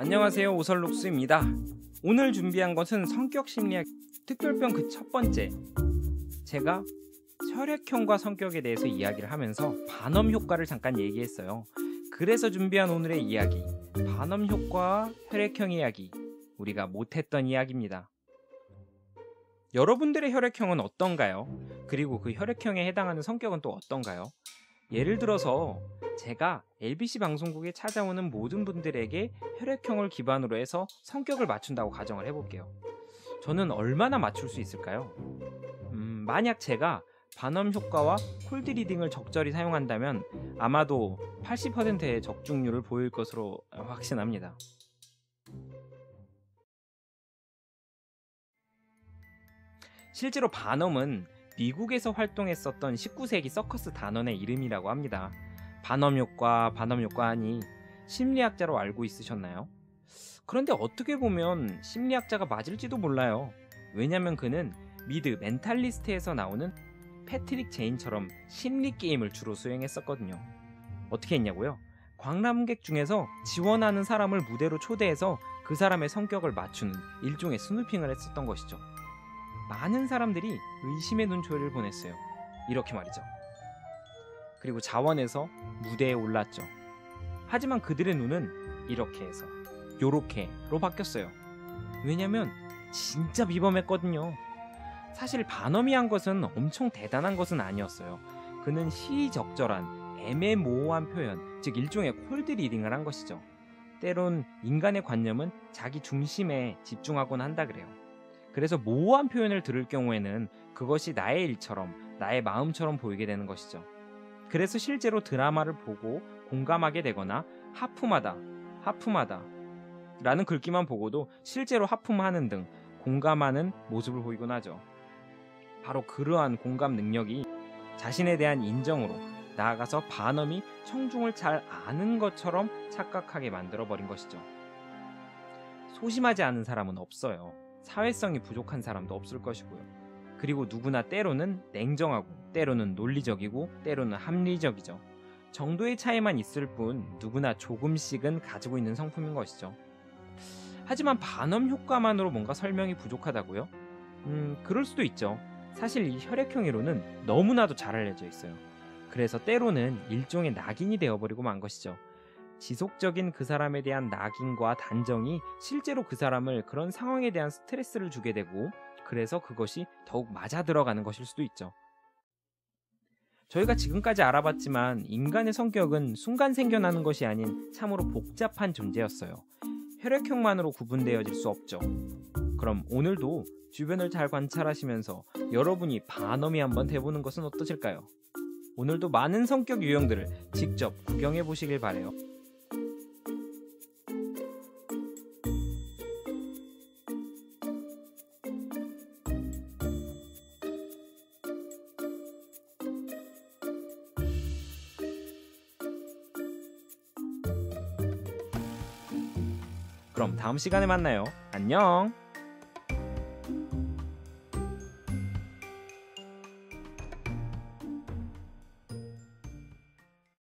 안녕하세요. 오설록스입니다. 오늘 준비한 것은 성격심리학 특별편 그첫 번째. 제가 혈액형과 성격에 대해서 이야기를 하면서 반엄 효과를 잠깐 얘기했어요. 그래서 준비한 오늘의 이야기 반엄 효과와 혈액형 이야기 우리가 못했던 이야기입니다. 여러분들의 혈액형은 어떤가요? 그리고 그 혈액형에 해당하는 성격은 또 어떤가요? 예를 들어서 제가 LBC 방송국에 찾아오는 모든 분들에게 혈액형을 기반으로 해서 성격을 맞춘다고 가정을 해볼게요. 저는 얼마나 맞출 수 있을까요? 음, 만약 제가 반엄 효과와 콜드 리딩을 적절히 사용한다면 아마도 80%의 적중률을 보일 것으로 확신합니다. 실제로 반엄은 미국에서 활동했었던 19세기 서커스 단원의 이름이라고 합니다. 바넘효과, 바넘효과 하니 심리학자로 알고 있으셨나요? 그런데 어떻게 보면 심리학자가 맞을지도 몰라요. 왜냐면 그는 미드 멘탈리스트에서 나오는 패트릭 제인처럼 심리 게임을 주로 수행했었거든요. 어떻게 했냐고요? 관람객 중에서 지원하는 사람을 무대로 초대해서 그 사람의 성격을 맞추는 일종의 스누핑을 했었던 것이죠. 많은 사람들이 의심의 눈초리를 보냈어요. 이렇게 말이죠. 그리고 자원에서 무대에 올랐죠. 하지만 그들의 눈은 이렇게 해서 요렇게로 바뀌었어요. 왜냐면 진짜 비범했거든요. 사실 반엄이 한 것은 엄청 대단한 것은 아니었어요. 그는 시적절한 애매모호한 표현, 즉 일종의 콜드 리딩을 한 것이죠. 때론 인간의 관념은 자기 중심에 집중하곤 한다 그래요. 그래서 모호한 표현을 들을 경우에는 그것이 나의 일처럼 나의 마음처럼 보이게 되는 것이죠. 그래서 실제로 드라마를 보고 공감하게 되거나 하품하다, 하품하다 라는 글귀만 보고도 실제로 하품하는 등 공감하는 모습을 보이곤 하죠. 바로 그러한 공감 능력이 자신에 대한 인정으로 나아가서 반엄이 청중을 잘 아는 것처럼 착각하게 만들어 버린 것이죠. 소심하지 않은 사람은 없어요. 사회성이 부족한 사람도 없을 것이고요. 그리고 누구나 때로는 냉정하고 때로는 논리적이고 때로는 합리적이죠. 정도의 차이만 있을 뿐 누구나 조금씩은 가지고 있는 성품인 것이죠. 하지만 반엄 효과만으로 뭔가 설명이 부족하다고요? 음, 그럴 수도 있죠. 사실 이 혈액형 이론은 너무나도 잘 알려져 있어요. 그래서 때로는 일종의 낙인이 되어버리고 만 것이죠. 지속적인 그 사람에 대한 낙인과 단정이 실제로 그 사람을 그런 상황에 대한 스트레스를 주게 되고 그래서 그것이 더욱 맞아 들어가는 것일 수도 있죠. 저희가 지금까지 알아봤지만 인간의 성격은 순간 생겨나는 것이 아닌 참으로 복잡한 존재였어요. 혈액형만으로 구분되어질 수 없죠. 그럼 오늘도 주변을 잘 관찰하시면서 여러분이 반어미 한번 해보는 것은 어떠실까요? 오늘도 많은 성격 유형들을 직접 구경해 보시길 바래요. 그럼 다음 시간에 만나요. 안녕!